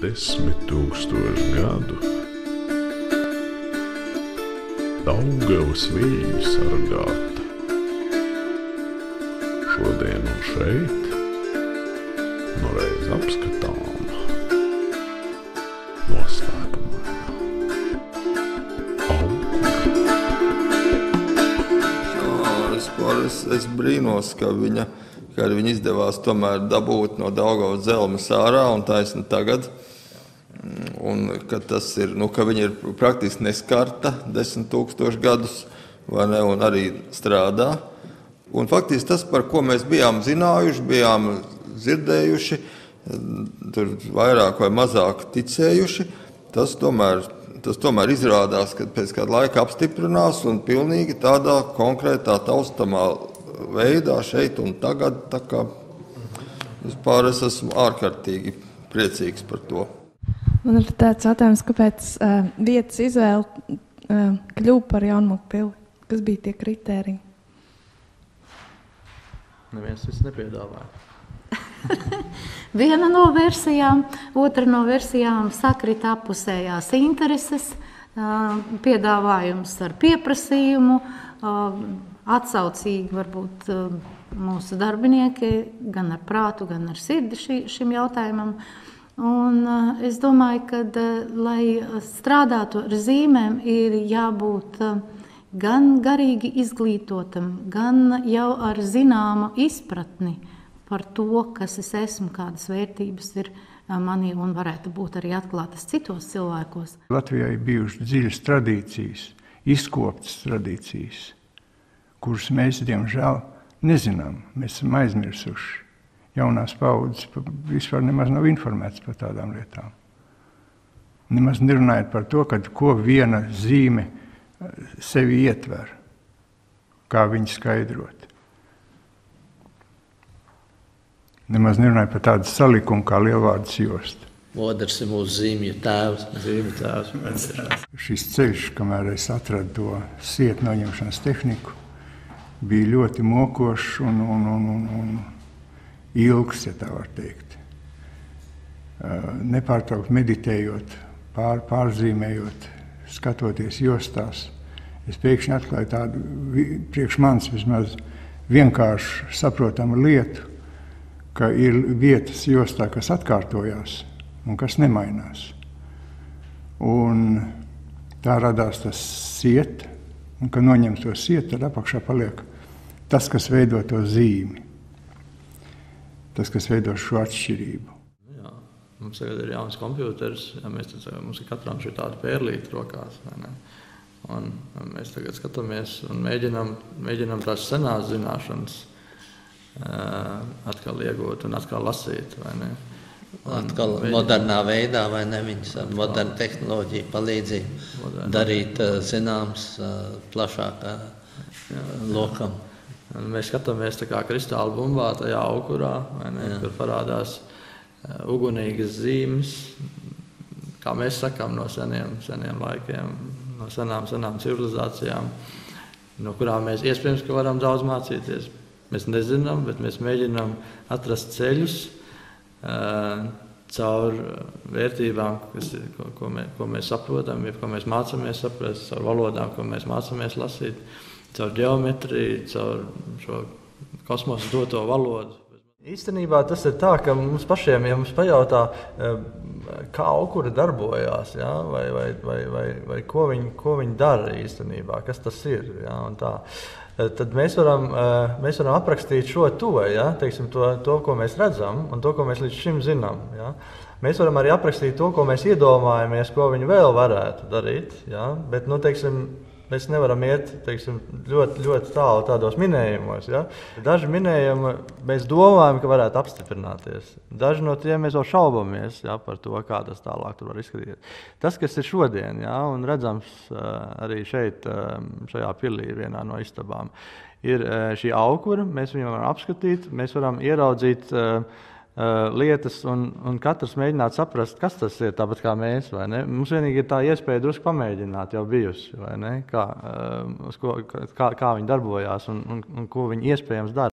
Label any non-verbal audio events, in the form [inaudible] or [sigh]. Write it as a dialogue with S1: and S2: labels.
S1: desmit tūkstoši gadu. Daugavas viļņu sargāta. Šodien un šeit nu reiz apskatāma. Noslēpumainā. Augura.
S2: Es, es, brīnos, ka viņa, ka viņa izdevās tomēr dabūt no Daugavas zelmes ārā un taisni tagad. Un ka tas ir, nu, ka viņa ir praktiski neskarta desmit tūkstoši gadus, vai ne, un arī strādā. Un faktiski tas, par ko mēs bijām zinājuši, bijām dzirdējuši, tur vairāk vai mazāk ticējuši, tas tomēr, tas tomēr izrādās, ka pēc kāda laika apstiprinās un pilnīgi tādā konkrētā taustamā veidā šeit un tagad. Vispār es esmu ārkārtīgi priecīgs par to.
S3: Man ir tāds jautājums, kāpēc uh, vietas izvēle uh, kļuva par jaunmuku pili? Kas bija tie kriteriji?
S4: Neviens tas nepiedāvāja. [laughs]
S5: Viena no versijām, otra no versijām sakrita apusējās intereses, ā, piedāvājums ar pieprasījumu, atsaucīgi varbūt mūsu darbinieki gan ar prātu, gan ar sirdi šī, šim jautājumam. Un, es domāju, ka, lai strādātu ar zīmēm, ir jābūt gan garīgi izglītotam, gan jau ar zināmu izpratni par to, kas es esmu, kādas vērtības ir ā, manī un varētu būt arī atklātas citos cilvēkos.
S6: Latvijā ir bijušas dziļas tradīcijas, izkoptas tradīcijas, kuras mēs, diemžēl, nezinām. Mēs esam aizmirsuši. Jaunās paudzes pa- vispār nemaz nav informētas par tādām lietām. Nemaz nerunājot par to, kad, ko viena zīme sevi ietver, kā viņu skaidrot. Nemaz nerunājot par tādu salikumu kā lielvārds josta.
S7: Otrs ir mūsu zīmju tēvs.
S4: Zīme tēvs.
S6: Šis ceļš, kamēr es atradu to sietu noņemšanas tehniku, bija ļoti mokošs un, un, un, un, un ilgs, ja tā var teikt. Nepārtraukti meditējot, pār, pārzīmējot, skatoties jostās, es pēkšņi atklāju tādu priekš manis vismaz vienkārši saprotamu lietu, ka ir vietas jostā, kas atkārtojās un kas nemainās. Un tā radās tas siet, un kad noņem to sietu, tad apakšā paliek tas, kas veido to zīmi. Tas, kas veido šo atšķirību.
S4: Jā. Mums tagad ir jauns kompjuters, ja mēs tad, mums ir katram šī tāda pērlīte rokās. Un mēs tagad skatāmies un mēģinām, mēģinām tās senās zināšanas atkal iegūt un atkal lasīt.
S7: Atkal
S4: mēģinām-
S7: modernā veidā, vai ne? Viņas ar modernu tehnoloģiju palīdzību
S4: Modernā.
S7: darīt eh, zināms eh, plašākā lokam.
S4: Un mēs skatāmies tā kā kristāla bumbā, tajā augurā, vai ne, kur parādās ugunīgas zīmes, kā mēs sakām, no seniem, seniem laikiem, no senām, senām civilizācijām, no kurām mēs iespējams ka varam daudz mācīties. Mēs nezinām, bet mēs mēģinām atrast ceļus uh, caur vērtībām, kas, ko, ko, mē, ko mēs saprotam, jeb ko mēs mācāmies saprast, caur valodām, ko mēs mācāmies lasīt, caur geometriju, caur šo kosmosa doto valodu. Īstenībā tas ir tā, ka mums pašiem, ja mums pajautā, kā augura darbojās, ja, vai, vai, vai, vai, vai ko, viņi, ko viņi dara īstenībā, kas tas ir. Ja. Eh, Tad mēs varam, eh, mēs varam aprakstīt šo to, ja, teiksim, to, to, ko mēs redzam, un to, ko mēs līdz šim zinām. Ja. Mēs varam arī aprakstīt to, ko mēs iedomājamies, ko viņi vēl varētu darīt. Ja. Bet, nu, teiksim, Mēs nevaram iet teiksim, ļoti, ļoti tālu tādos minējumos. Ja? Daži minējumi mēs domājam, ka varētu apstiprināties. Daži no tiem mēs vēl šaubamies ja, par to, kā tas tālāk var izskatīties. Tas, kas ir šodien, ja, un redzams uh, arī šeit, um, šajā pilī, vienā no istabām, ir uh, šī augura. Mēs viņu varam apskatīt, mēs varam ieraudzīt. Uh, lietas, un, un katrs mēģināt saprast, kas tas ir. Tāpat kā mēs? Mums vienīgi ir tā iespēja drusku pamēģināt, jau bijusi? Kā, ko, kā, kā viņi darbojās un, un, un ko viņi iespējams dara.